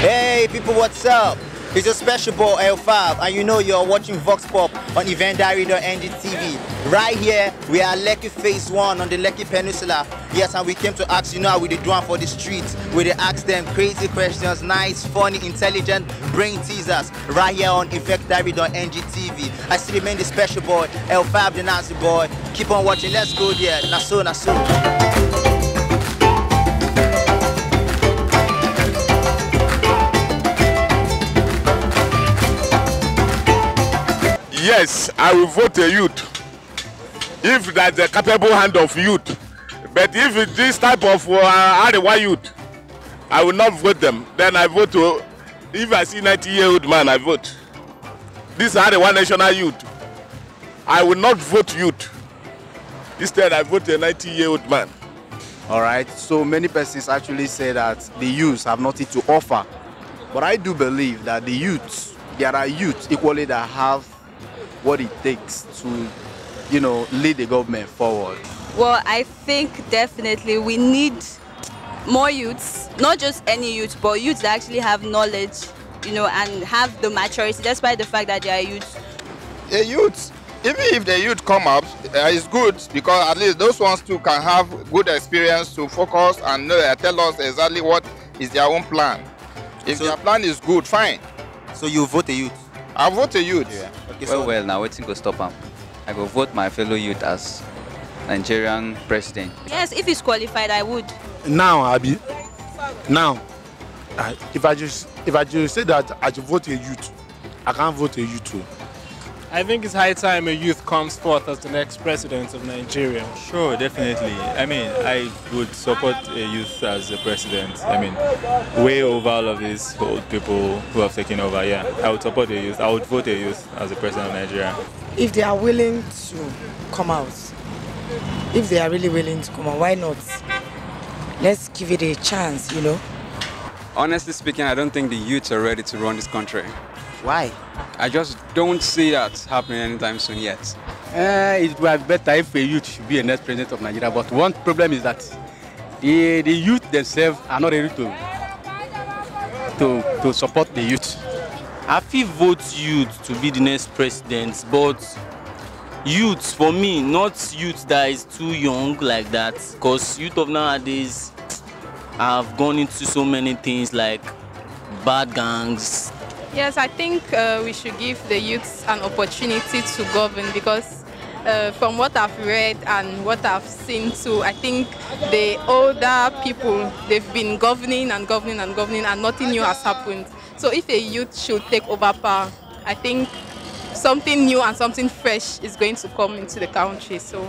Hey people, what's up? It's your special boy L5 and you know you're watching Vox Pop on eventdiary.ng TV. Right here, we are Lekki Phase 1 on the Lekki Peninsula. Yes, and we came to ask you know how we did one for the streets. We did ask them crazy questions, nice, funny, intelligent, brain teasers. Right here on eventdiary.ng TV. I still remain the special boy, L5 the Nazi boy. Keep on watching, let's go there. Naso, Naso. Yes, I will vote a youth. If that's a capable hand of youth. But if it's this type of uh, Arewa youth, I will not vote them. Then I vote to, if I see 90 year old man, I vote. This Arewa national youth. I will not vote youth. Instead, I vote a 90 year old man. All right. So many persons actually say that the youths have nothing to offer. But I do believe that the youths, there are youths equally that have what it takes to, you know, lead the government forward. Well, I think definitely we need more youths, not just any youth, but youths that actually have knowledge, you know, and have the maturity, despite the fact that they are youths. the youth even if the youth come up uh, it's good because at least those ones too can have good experience to focus and know, uh, tell us exactly what is their own plan if So- their plan is good fine So you vote a youth. I vote a youth. Okay, well well na wetin go stop am i go vote my fellow youth as nigerian president. Yes, if he's qualified, I would. now i be now uh, if i just if i just say that i should vote a youth i can't vote a youth too. I think it's high time a youth comes forth as the next president of Nigeria. Sure, definitely. I mean, I would support a youth as a president. I mean, way over all of these old people who have taken over. Yeah, I would support a youth. I would vote a youth as the president of Nigeria. if they are willing to come out if they are really willing to come out why not let's give it a chance you know Honestly speaking, I don't think the youths are ready to run this country. Why? I just don't see that happening anytime soon yet. Uh, it would be better if a youth should be a next president of Nigeria. But one problem is that the, the youth themselves are not ready to, to, to support the youth. I fit vote youth to be the next president, but youth for me, not youth that is too young like that. Because youth of nowadays have gone into so many things like bad gangs. Yes, I think uh, we should give the youths an opportunity to govern because uh, from what I've read and what I've seen too, I think the older people, they've been governing and governing and governing and nothing new has happened. So if a youth should take over power, I think something new and something fresh is going to come into the country. So